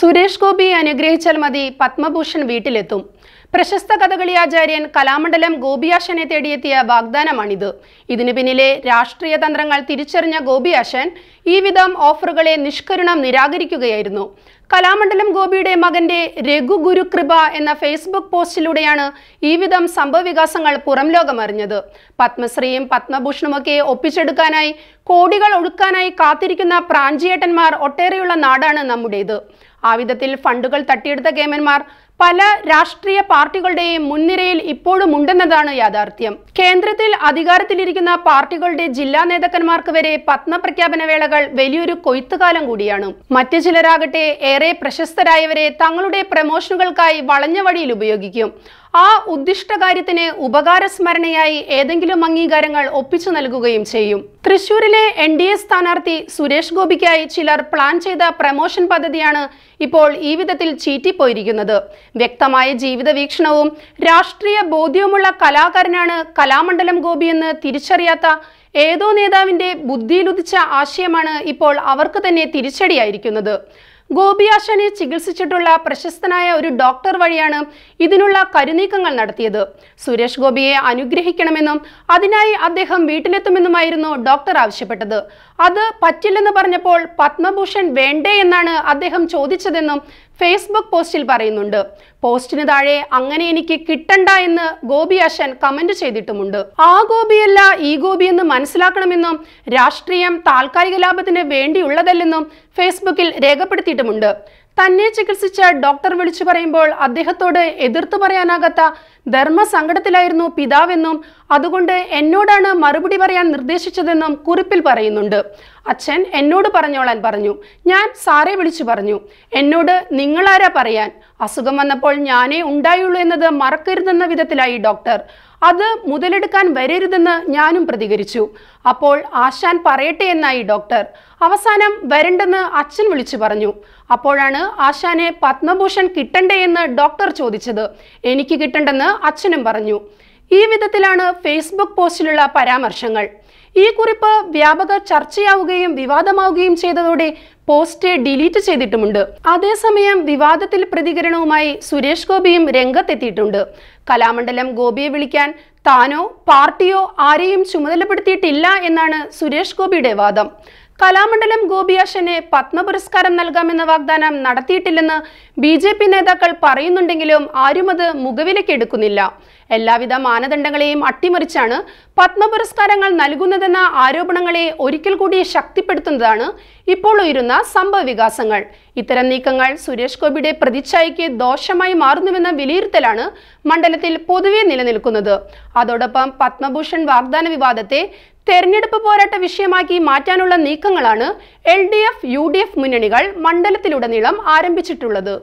സുരേഷ് ഗോപി അനുഗ്രഹിച്ചാൽ മതി പത്മഭൂഷൺ വീട്ടിലെത്തും. പ്രശസ്ത കഥകളി ആചാര്യൻ കലാമണ്ഡലം ഗോപിയാശനെ തേടിയെത്തിയ വാഗ്ദാനമാണിത്. ഇതിനു പിന്നിലെ രാഷ്ട്രീയ തന്ത്രങ്ങൾ തിരിച്ചറിഞ്ഞ ഗോപിയാശൻ ഈ വിധം ഓഫറുകളെ നിഷ്കരുണം നിരാകരിക്കുകയായിരുന്നു. കലാമണ്ഡലം ഗോപിയുടെ മകന്റെ രഘു ഗുരുകൃപ എന്ന ഫേസ്ബുക്ക് പോസ്റ്റിലൂടെയാണ് ഈ വിധം സംഭവവികാസങ്ങൾ പുറം ലോകമറിഞ്ഞത് പത്മശ്രീയും പത്മഭൂഷണുമൊക്കെ ഒപ്പിച്ചെടുക്കാനായി കോടികൾ ഒഴുക്കാനായി കാത്തിരിക്കുന്ന പ്രാഞ്ചിയേട്ടന്മാർ ഒട്ടേറെയുള്ള നാടാണ് നമ്മുടേത്. ആ വിധത്തിൽ ഫണ്ടുകൾ തട്ടിയെടുത്ത കേമന്മാർ പല രാഷ്ട്രീയ പാർട്ടികളുടെയും മുൻനിരയിൽ ഇപ്പോഴും ഉണ്ടെന്നതാണ് യാഥാർത്ഥ്യം. കേന്ദ്രത്തിൽ അധികാരത്തിലിരിക്കുന്ന പാർട്ടികളുടെ ജില്ലാ നേതാക്കന്മാർക്ക് വരെ പത്മപ്രഖ്യാപന വേളകൾ വലിയൊരു കൊയ്ത്തുകാലം കൂടിയാണ്. മറ്റ് ചിലരാകട്ടെ ഏറെ പ്രശസ്തരായവരെ തങ്ങളുടെ പ്രമോഷനുകൾക്കായി വളഞ്ഞ വഴിയിൽ ഉപയോഗിക്കും. ആ ഉദ്ദിഷ്ട കാര്യത്തിന് ഉപകാരസ്മരണയായി ഏതെങ്കിലും അംഗീകാരങ്ങൾ ഒപ്പിച്ചു നൽകുകയും ചെയ്യും. തൃശൂരിലെ എൻ ഡി എ സ്ഥാനാർത്ഥി സുരേഷ് ഗോപിക്കായി ചിലർ പ്ലാൻ ചെയ്ത പ്രമോഷൻ പദ്ധതിയാണ് ഇപ്പോൾ ഈ വിധത്തിൽ ചീറ്റിപ്പോയിരിക്കുന്നത്. വ്യക്തമായ ജീവിത വീക്ഷണവും രാഷ്ട്രീയ ബോധ്യവുമുള്ള കലാകാരനാണ് കലാമണ്ഡലം ഗോപിയെന്ന് തിരിച്ചറിയാത്ത ഏതോ നേതാവിന്റെ ബുദ്ധിയിലുദിച്ച ആശയമാണ് ഇപ്പോൾ അവർക്ക് തന്നെ തിരിച്ചടിയായിരിക്കുന്നത്. ഗോപിയാശനെ ചികിത്സിച്ചിട്ടുള്ള പ്രശസ്തനായ ഒരു ഡോക്ടർ വഴിയാണ് ഇതിനുള്ള കരുനീക്കങ്ങൾ നടത്തിയത്. സുരേഷ് ഗോപിയെ അനുഗ്രഹിക്കണമെന്നും അതിനായി അദ്ദേഹം വീട്ടിലെത്തുമെന്നുമായിരുന്നു ഡോക്ടർ ആവശ്യപ്പെട്ടത്. അത് പറ്റില്ലെന്ന് പറഞ്ഞപ്പോൾ പത്മഭൂഷൺ വേണ്ടേ എന്നാണ് അദ്ദേഹം ചോദിച്ചതെന്നും ഫേസ്ബുക്ക് പോസ്റ്റിൽ പറയുന്നുണ്ട്. പോസ്റ്റിന് താഴെ അങ്ങനെ എനിക്ക് കിട്ടണ്ട എന്ന് ഗോപി ആശൻ കമന്റ് ചെയ്തിട്ടുമുണ്ട്. ആ ഗോപിയല്ല ഈ ഗോപി എന്ന് മനസ്സിലാക്കണമെന്നും രാഷ്ട്രീയം താൽക്കാലിക ലാഭത്തിന് വേണ്ടിയുള്ളതല്ലെന്നും ഫേസ്ബുക്കിൽ രേഖപ്പെടുത്തിയിട്ടുമുണ്ട്. തന്നെ ചികിത്സിച്ച ഡോക്ടർ വിളിച്ചു പറയുമ്പോൾ അദ്ദേഹത്തോട് എതിർത്തു പറയാനാകാത്ത ധർമ്മസങ്കടത്തിലായിരുന്നു പിതാവെന്നും അതുകൊണ്ട് എന്നോടാണ് മറുപടി പറയാൻ നിർദ്ദേശിച്ചതെന്നും കുറിപ്പിൽ പറയുന്നുണ്ട്. അച്ഛൻ എന്നോട് പറഞ്ഞോളാൻ പറഞ്ഞു. ഞാൻ സാറെ വിളിച്ചു പറഞ്ഞു. എന്നോട് നിങ്ങളാരാ പറയാൻ? അസുഖം വന്നപ്പോൾ ഞാനേ ഉണ്ടായുള്ളൂ എന്നത് മറക്കരുതെന്ന വിധത്തിലായി ഡോക്ടർ. അത് മുതലെടുക്കാൻ വരരുതെന്ന് ഞാനും പ്രതികരിച്ചു. അപ്പോൾ ആശാൻ പറയട്ടെ എന്നായി ഡോക്ടർ. അവസാനം വരണ്ടെന്ന് അച്ഛൻ വിളിച്ചു പറഞ്ഞു. അപ്പോഴാണ് ആശാനെ പത്മഭൂഷൺ കിട്ടണ്ടേ എന്ന് ഡോക്ടർ ചോദിച്ചത്. എനിക്ക് കിട്ടണ്ടെന്ന് അച്ഛനും പറഞ്ഞു. ഈ വിധത്തിലാണ് ഫേസ്ബുക്ക് പോസ്റ്റിലുള്ള പരാമർശങ്ങൾ. ഈ കുറിപ്പ് വ്യാപക ചർച്ചയാവുകയും വിവാദമാവുകയും ചെയ്തതോടെ പോസ്റ്റ് ഡിലീറ്റ് ചെയ്തിട്ടുമുണ്ട്. അതേസമയം വിവാദത്തിൽ പ്രതികരണവുമായി സുരേഷ് ഗോപിയും രംഗത്തെത്തിയിട്ടുണ്ട്. കലാമണ്ഡലം ഗോപിയെ വിളിക്കാൻ താനോ പാർട്ടിയോ ആരെയും ചുമതലപ്പെടുത്തിയിട്ടില്ല എന്നാണ് സുരേഷ് ഗോപിയുടെ വാദം. കലാമണ്ഡലം ഗോപിയാശന് പത്മ പുരസ്കാരം നൽകാമെന്ന വാഗ്ദാനം നടത്തിയിട്ടില്ലെന്ന് ബി ജെ പി നേതാക്കൾ പറയുന്നുണ്ടെങ്കിലും ആരും അത് മുഖവിലക്കെടുക്കുന്നില്ല എല്ലാവിധ മാനദണ്ഡങ്ങളെയും അട്ടിമറിച്ചാണ് പത്മ പുരസ്കാരങ്ങൾ നൽകുന്നതെന്ന ആരോപണങ്ങളെ ഒരിക്കൽ കൂടി ശക്തിപ്പെടുത്തുന്നതാണ് ഇപ്പോൾ ഉയരുന്ന സംഭവവികാസങ്ങൾ ഇത്തരം നീക്കങ്ങൾ സുരേഷ് ഗോപിയുടെ പ്രതിച്ഛായയ്ക്ക് ദോഷമായി മാറുന്നുവെന്ന വിലയിരുത്തലാണ് മണ്ഡലത്തിൽ പൊതുവെ നിലനിൽക്കുന്നത്. അതോടൊപ്പം പത്മഭൂഷൺ വാഗ്ദാന വിവാദത്തെ തെരഞ്ഞെടുപ്പ് പോരാട്ട വിഷയമാക്കി മാറ്റാനുള്ള നീക്കങ്ങളാണ് L D F U D F മുന്നണികൾ മണ്ഡലത്തിലുടനീളം ആരംഭിച്ചിട്ടുള്ളത്.